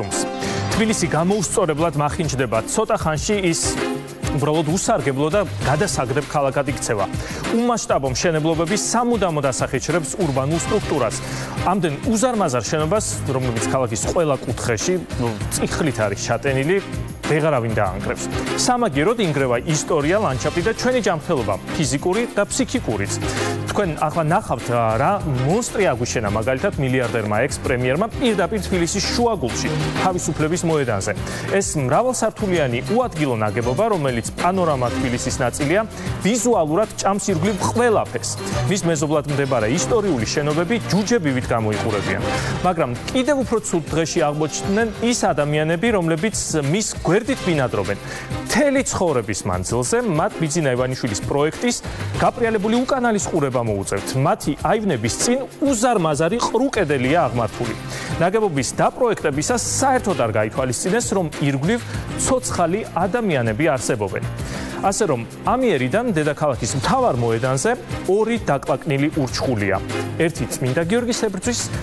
ბიტუმს. თბილისი გამოუსწორებლად მახინჯდება. ცოტა ხანში ის უბრალოდ უსარგებლო და გადასაგრებ ქალაქად იქცევა. უმასშტაბო მშენებლობები სამუდამოდ ასახიჩრებს урბანულ სტრუქტურას. ამდენ უზარმაზარ შენობას, რომელიც ქალაქის ყველა კუთხეში წიხლით არის ჩატენილი, ვეღარავინ დაანგრევს. სამაგიეროდ ინგრევა ისტორია, ლანდშაფტი და ჩვენი ჯანმრთელობა, ფიზიკური და ფსიქიკურიც. თქვენ ახლა ნახავთ რა მონსტრი აგვიშენა მაგალითად მილიარდერმა ექს-პრემიერმა პირდაპირ თბილისის შუაგულში, თავისუფლების მოედანზე. ეს მრავალსართულიანი უადგილო ნაგებობა, რომელიც პანორამა თბილისის ნაწილია, ვიზუალურად ჭამს ირგვლივ ყველაფერს. მის მეზობლად მდებარე ისტორიული შენობები ჯუჯებივით გამოიყურებიან. მაგრამ კიდევ უფრო ცუდ დღეში აღმოჩნდნენ ის ადამიანები, რომლებიც მის გვერდით ბინადრობენ. მთელი ცხოვრების მანძილზე მათ ბიძინა ივანიშვილის პროექტის გაპრიალებული უკანალის ყურება მოუწევთ. მათი აივნების წინ უზარმაზარი ყრუკედელია აღმართული. ნაგებობის დაპროექტებისას საერთოდ არ გაითვალისწინეს, რომ ირგვლივ ცოცხალი ადამიანები არსებობენ. ასე რომ ამიერიდან დედაქალაქის მთავარ მოედანზე ორი დაკლაკნილი ურჩხულია. ერთი წმინდა გიორგის ებრძვის